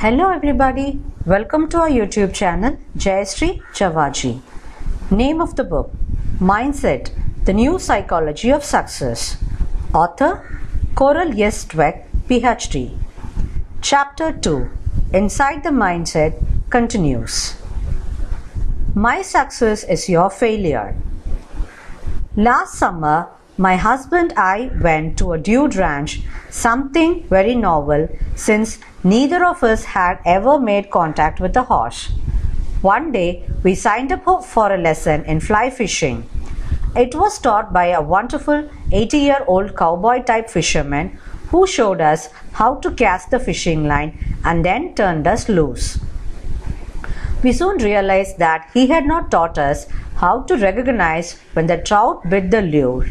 Hello everybody, welcome to our YouTube channel Jayasree Javvaji. Name of the book Mindset The New Psychology of Success. Author Carol S. Dweck, PhD. Chapter 2 Inside the Mindset continues. My success is your failure. Last summer, my husband and I went to a dude ranch, something very novel since neither of us had ever made contact with a horse. One day, we signed up for a lesson in fly fishing. It was taught by a wonderful 80 year old cowboy type fisherman who showed us how to cast the fishing line and then turned us loose. We soon realized that he had not taught us how to recognize when the trout bit the lure.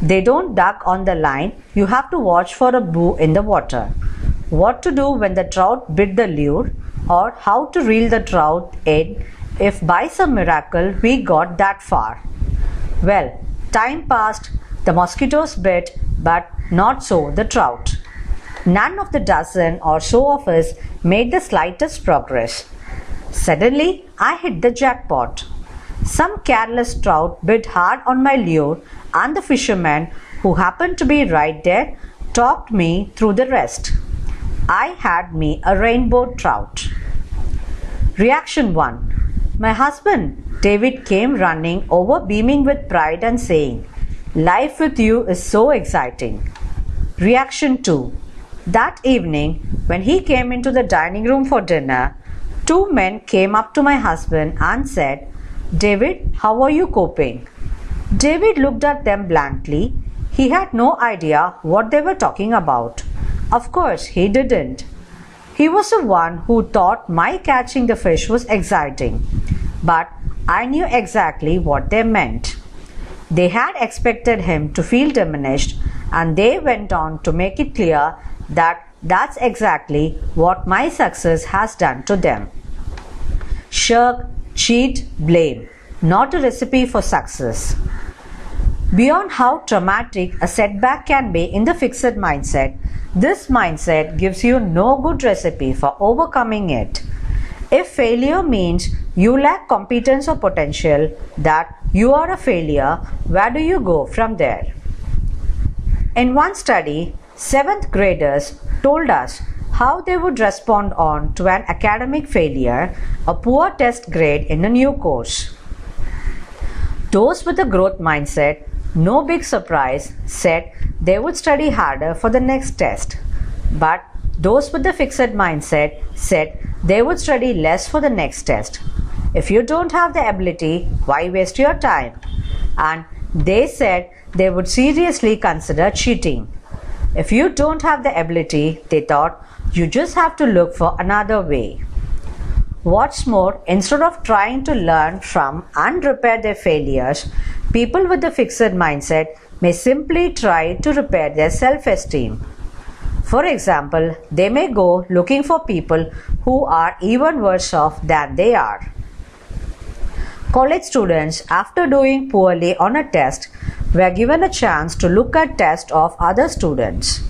They don't duck on the line, you have to watch for a buoy in the water. What to do when the trout bit the lure, or how to reel the trout in if by some miracle we got that far. Well, time passed, the mosquitoes bit, but not so the trout. None of the dozen or so of us made the slightest progress. Suddenly, I hit the jackpot. Some careless trout bit hard on my lure, and the fisherman, who happened to be right there, talked me through the rest. I had me a rainbow trout. Reaction 1 My husband, David, came running over, beaming with pride and saying, Life with you is so exciting. Reaction 2 That evening, when he came into the dining room for dinner, two men came up to my husband and said, David, how are you coping? David looked at them blankly. He had no idea what they were talking about. Of course, he didn't. He was the one who thought my catching the fish was exciting, but I knew exactly what they meant. They had expected him to feel diminished, and they went on to make it clear that that's exactly what my success has done to them. Shirk, cheat, blame, not a recipe for success. Beyond how traumatic a setback can be in the fixed mindset, this mindset gives you no good recipe for overcoming it. If failure means you lack competence or potential, that you are a failure, where do you go from there? In one study, seventh graders told us how they would respond on to an academic failure, a poor test grade in a new course. Those with a growth mindset, no big surprise, said they would study harder for the next test. But those with the fixed mindset said they would study less for the next test. If you don't have the ability, why waste your time? And they said they would seriously consider cheating. If you don't have the ability, they thought, you just have to look for another way. What's more, instead of trying to learn from and repair their failures, people with a fixed mindset may simply try to repair their self esteem. For example, they may go looking for people who are even worse off than they are. College students, after doing poorly on a test, were given a chance to look at tests of other students.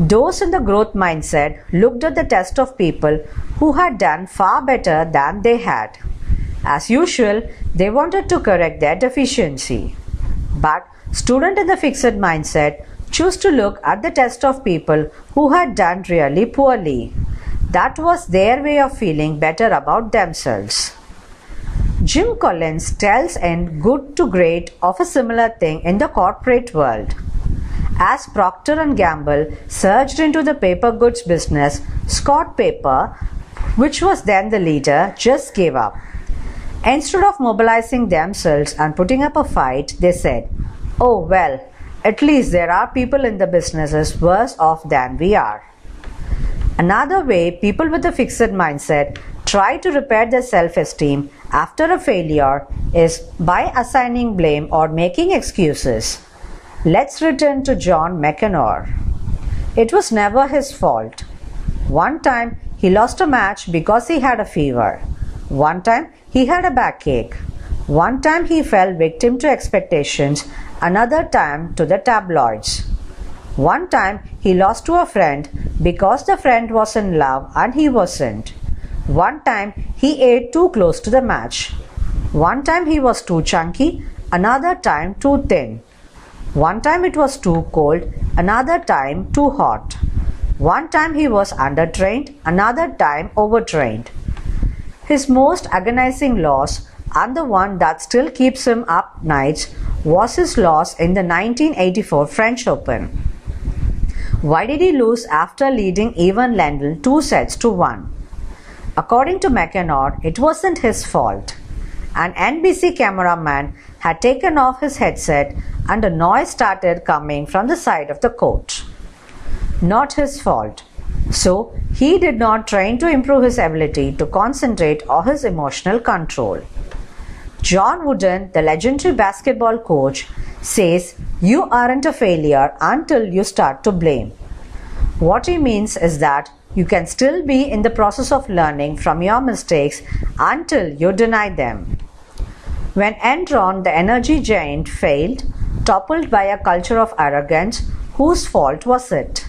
Those in the growth mindset looked at the test of people who had done far better than they had. As usual, they wanted to correct their deficiency. But student in the fixed mindset choose to look at the test of people who had done really poorly. That was their way of feeling better about themselves. Jim Collins tells in Good to Great of a similar thing in the corporate world. As Procter & Gamble surged into the paper goods business, Scott Paper, which was then the leader, just gave up. Instead of mobilizing themselves and putting up a fight, they said, Oh well, at least there are people in the businesses worse off than we are. Another way people with a fixed mindset try to repair their self esteem after a failure is by assigning blame or making excuses. Let's return to John McEnroe. It was never his fault. One time he lost a match because he had a fever. One time he had a backache. One time he fell victim to expectations, another time to the tabloids. One time he lost to a friend because the friend was in love and he wasn't. One time he ate too close to the match. One time he was too chunky, another time too thin. One time it was too cold, another time too hot. One time he was undertrained, another time overtrained. His most agonizing loss, and the one that still keeps him up nights, was his loss in the 1984 French Open. Why did he lose after leading Ivan Lendl two sets to one? According to McEnroe, it wasn't his fault. An NBC cameraman had taken off his headset and a noise started coming from the side of the court. Not his fault. So, he did not train to improve his ability to concentrate or his emotional control. John Wooden, the legendary basketball coach, says you aren't a failure until you start to blame. What he means is that you can still be in the process of learning from your mistakes until you deny them. When Enron, the energy giant, failed, toppled by a culture of arrogance, whose fault was it?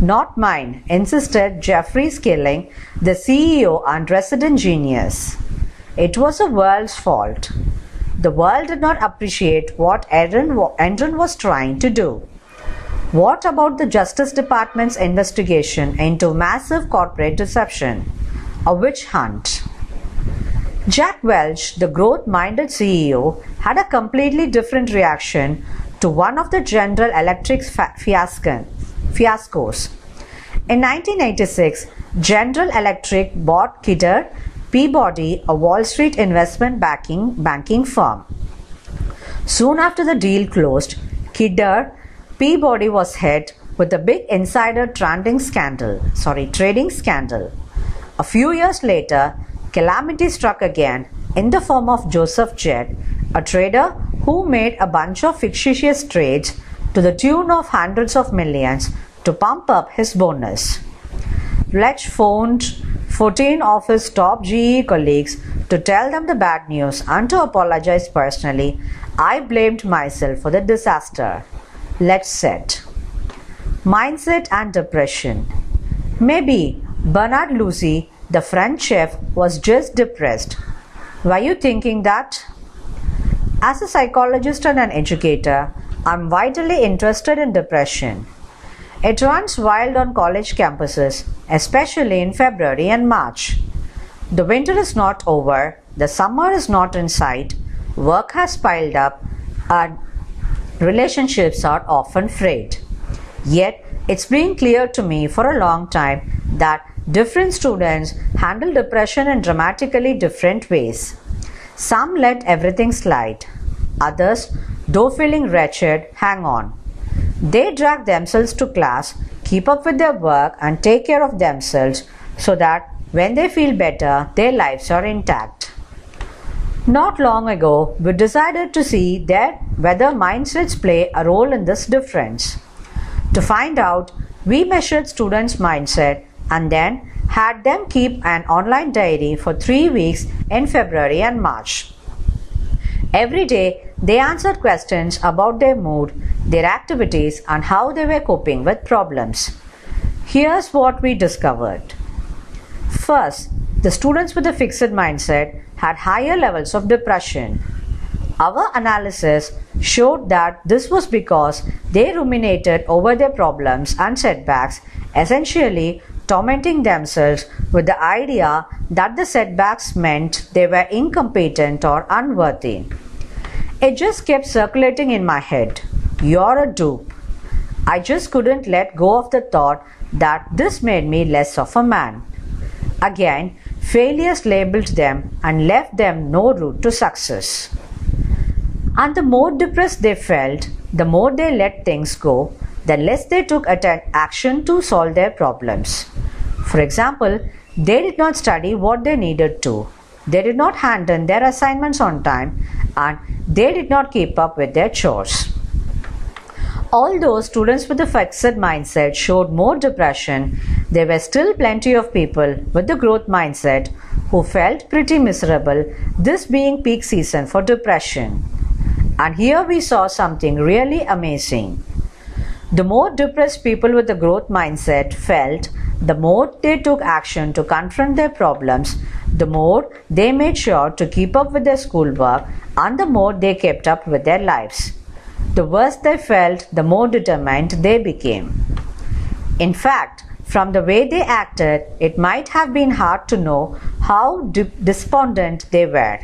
Not mine, insisted Jeffrey Skilling, the CEO and resident genius. It was the world's fault. The world did not appreciate what Enron was trying to do. What about the Justice Department's investigation into massive corporate deception? A witch hunt. Jack Welch, the growth minded CEO, had a completely different reaction to one of the General Electric's fiascos. In 1986, General Electric bought Kidder Peabody, a Wall Street investment banking, banking firm. Soon after the deal closed, Kidder Peabody was hit with a big insider trading scandal. Sorry, trading scandal. A few years later, calamity struck again in the form of Joseph Jett, a trader who made a bunch of fictitious trades to the tune of hundreds of millions to pump up his bonus. Welch phoned 14 of his top GE colleagues to tell them the bad news and to apologize personally. I blamed myself for the disaster. Let's set. Mindset and depression. Maybe Bernard Lucy, the French chef, was just depressed. Were you thinking that? As a psychologist and an educator, I'm vitally interested in depression. It runs wild on college campuses, especially in February and March. The winter is not over, the summer is not in sight, work has piled up, and relationships are often frayed. Yet, it's been clear to me for a long time that different students handle depression in dramatically different ways. Some let everything slide, others, though feeling wretched, hang on. They drag themselves to class, keep up with their work, and take care of themselves so that when they feel better, their lives are intact. Not long ago, we decided to see that whether mindsets play a role in this difference. To find out, we measured students' mindset and then had them keep an online diary for three weeks in February and March. Every day, they answered questions about their mood, their activities, and how they were coping with problems. Here's what we discovered. First, the students with a fixed mindset had higher levels of depression. Our analysis showed that this was because they ruminated over their problems and setbacks, essentially tormenting themselves with the idea that the setbacks meant they were incompetent or unworthy. It just kept circulating in my head. You're a dupe. I just couldn't let go of the thought that this made me less of a man. Again, failures labeled them and left them no route to success. And the more depressed they felt, the more they let things go, the less they took action to solve their problems. For example, they did not study what they needed to. They did not hand in their assignments on time and they did not keep up with their chores. Although students with a fixed mindset showed more depression, there were still plenty of people with the growth mindset who felt pretty miserable, this being peak season for depression. And here we saw something really amazing. The more depressed people with the growth mindset felt, the more they took action to confront their problems, the more they made sure to keep up with their schoolwork, and the more they kept up with their lives. The worse they felt, the more determined they became. In fact, from the way they acted, it might have been hard to know how despondent they were.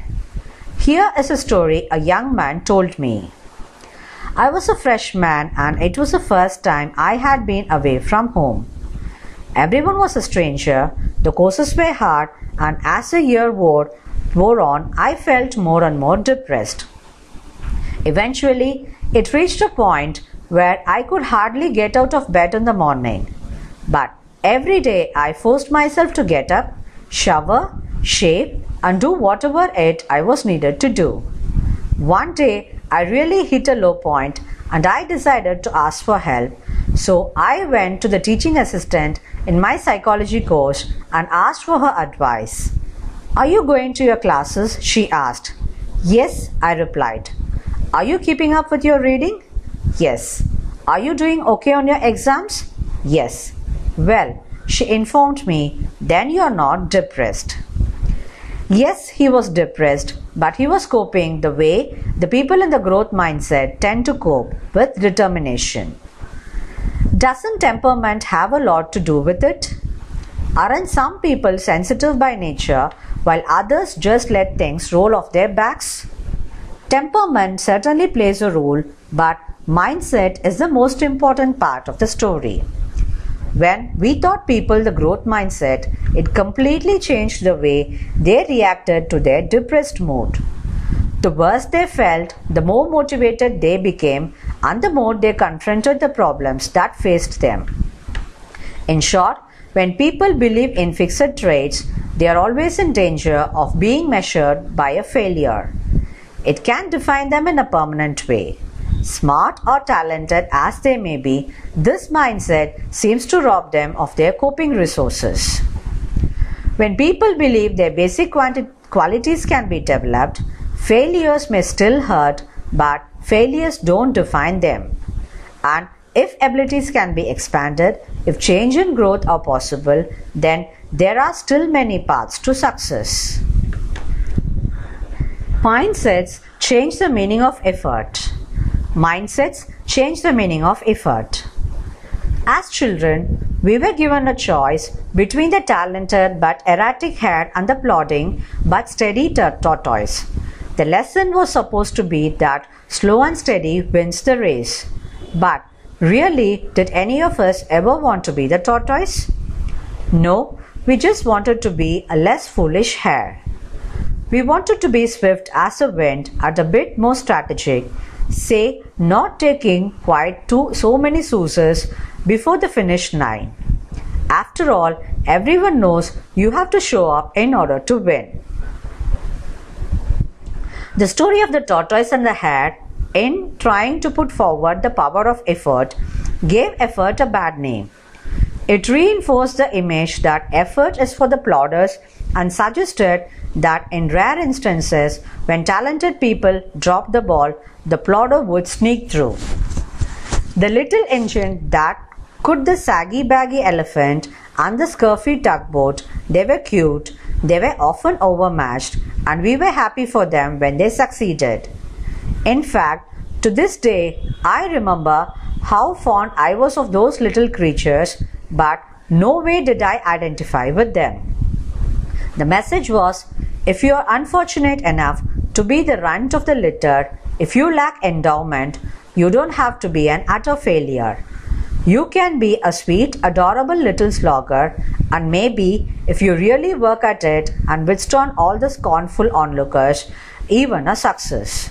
Here is a story a young man told me. I was a freshman and it was the first time I had been away from home. Everyone was a stranger, the courses were hard, and as the year wore, wore on, I felt more and more depressed. Eventually, it reached a point where I could hardly get out of bed in the morning. But every day I forced myself to get up, shower, shave, and do whatever it I was needed to do. One day I really hit a low point and I decided to ask for help. So I went to the teaching assistant in my psychology course and asked for her advice. Are you going to your classes? She asked. Yes, I replied. Are you keeping up with your reading? Yes. Are you doing okay on your exams? Yes. Well, she informed me, then you're not depressed. Yes, he was depressed, but he was coping the way the people in the growth mindset tend to cope with determination. Doesn't temperament have a lot to do with it? Aren't some people sensitive by nature while others just let things roll off their backs? Temperament certainly plays a role, but mindset is the most important part of the story. When we taught people the growth mindset, it completely changed the way they reacted to their depressed mood. The worse they felt, the more motivated they became and the more they confronted the problems that faced them. In short, when people believe in fixed traits, they are always in danger of being measured by a failure. It can define them in a permanent way. Smart or talented as they may be, this mindset seems to rob them of their coping resources. When people believe their basic qualities can be developed, failures may still hurt, but failures don't define them. And if abilities can be expanded, if change and growth are possible, then there are still many paths to success. Mindsets change the meaning of effort. Mindsets change the meaning of effort. As children, we were given a choice between the talented but erratic hare and the plodding but steady tortoise. The lesson was supposed to be that slow and steady wins the race. But really, did any of us ever want to be the tortoise? No, we just wanted to be a less foolish hare. We wanted to be swift as a wind and a bit more strategic say not taking quite too, so many sources before the finish line. After all, everyone knows you have to show up in order to win. The story of the tortoise and the hare, in trying to put forward the power of effort, gave effort a bad name. It reinforced the image that effort is for the plodders and suggested that in rare instances, when talented people drop the ball, the plodder would sneak through. The little engine that could the saggy baggy elephant and the Scuffy tugboat, they were cute, they were often overmatched, and we were happy for them when they succeeded. In fact, to this day, I remember how fond I was of those little creatures, but no way did I identify with them. The message was if you are unfortunate enough to be the runt of the litter, if you lack endowment, you don't have to be an utter failure. You can be a sweet, adorable little slogger, and maybe, if you really work at it and withstand all the scornful onlookers, even a success.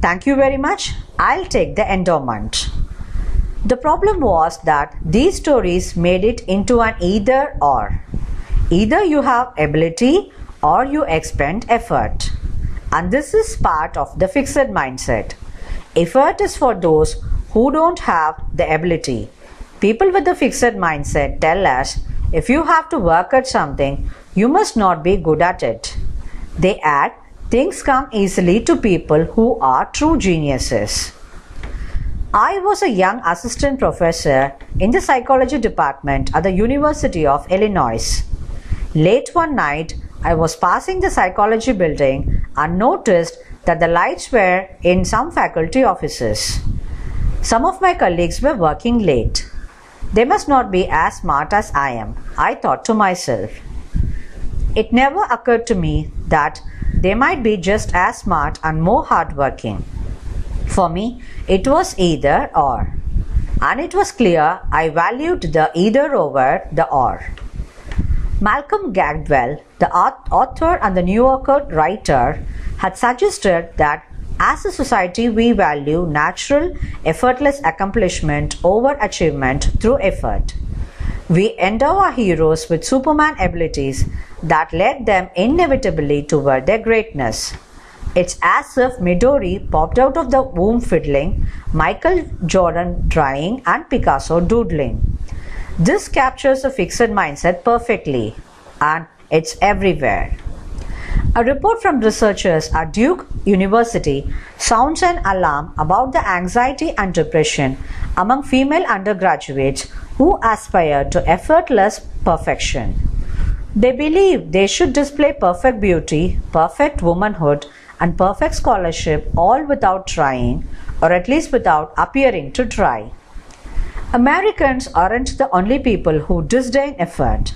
Thank you very much. I'll take the endowment. The problem was that these stories made it into an either or. Either you have ability or you expend effort. And this is part of the fixed mindset. Effort is for those who don't have the ability. People with the fixed mindset tell us if you have to work at something, you must not be good at it. They add, things come easily to people who are true geniuses. I was a young assistant professor in the psychology department at the University of Illinois. Late one night, I was passing the psychology building and noticed that the lights were in some faculty offices. Some of my colleagues were working late. They must not be as smart as I am, I thought to myself. It never occurred to me that they might be just as smart and more hardworking. For me, it was either or. And it was clear I valued the either over the or. Malcolm Gladwell, the author and the New Yorker writer, had suggested that as a society we value natural, effortless accomplishment over achievement through effort. We endow our heroes with Superman abilities that led them inevitably toward their greatness. It's as if Midori popped out of the womb fiddling, Michael Jordan drawing, and Picasso doodling. This captures a fixed mindset perfectly, and it's everywhere. A report from researchers at Duke University sounds an alarm about the anxiety and depression among female undergraduates who aspire to effortless perfection. They believe they should display perfect beauty, perfect womanhood, and perfect scholarship all without trying, or at least without appearing to try. Americans aren't the only people who disdain effort.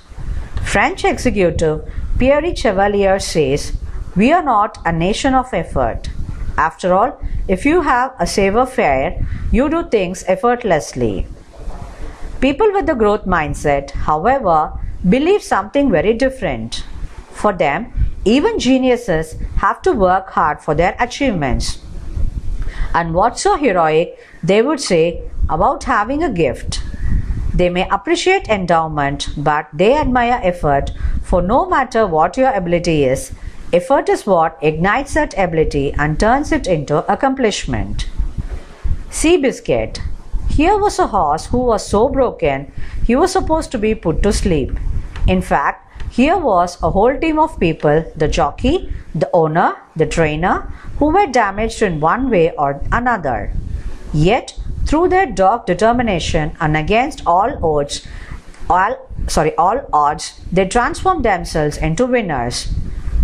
French executive Pierre Chevalier says, We are not a nation of effort. After all, if you have a savoir faire, you do things effortlessly. People with the growth mindset, however, believe something very different. For them, even geniuses have to work hard for their achievements. And what's so heroic, they would say, about having a gift? They may appreciate endowment, but they admire effort, for no matter what your ability is, effort is what ignites that ability and turns it into accomplishment. Seabiscuit. Here was a horse who was so broken he was supposed to be put to sleep. In fact, here was a whole team of people the jockey, the owner, the trainer who were damaged in one way or another. Yet, through their dogged determination and against all odds, all sorry, all odds, they transformed themselves into winners.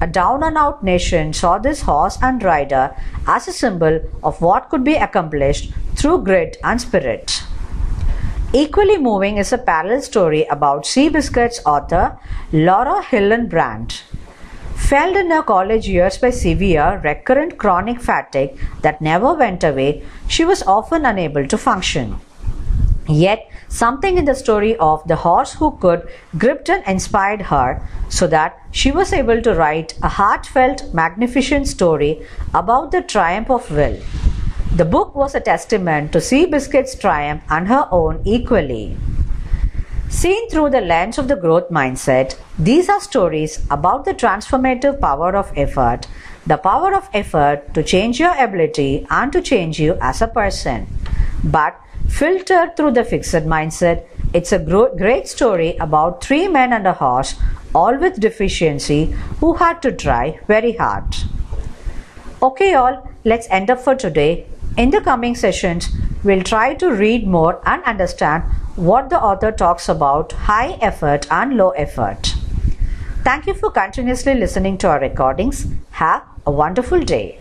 A down and out nation saw this horse and rider as a symbol of what could be accomplished through grit and spirit. Equally moving is a parallel story about Seabiscuit's author Laura Hillenbrand. Felled in her college years by severe, recurrent chronic fatigue that never went away, she was often unable to function. Yet, something in the story of the horse who could gripped and inspired her so that she was able to write a heartfelt, magnificent story about the triumph of will. The book was a testament to Seabiscuit's triumph and her own equally. Seen through the lens of the growth mindset, these are stories about the transformative power of effort, the power of effort to change your ability and to change you as a person. But filtered through the fixed mindset, it's a great story about three men and a horse, all with deficiency, who had to try very hard. Okay, all, let's end up for today. In the coming sessions, we'll try to read more and understand what the author talks about high effort and low effort. Thank you for continuously listening to our recordings. Have a wonderful day.